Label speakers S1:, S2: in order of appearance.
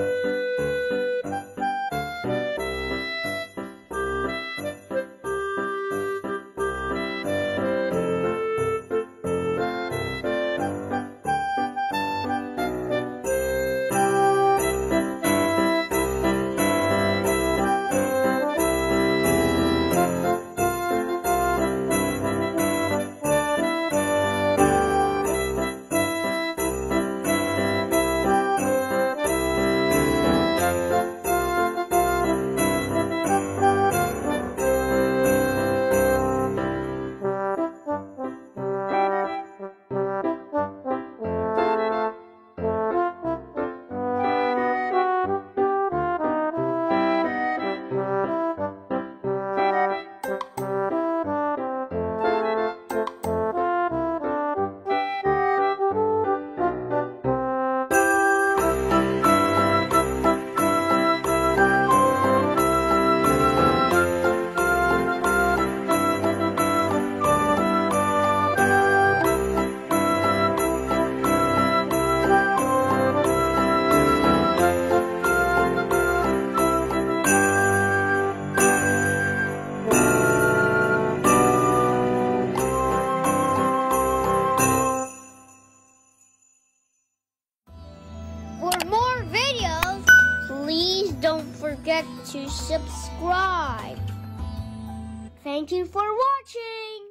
S1: Música forget to subscribe. Thank you for watching.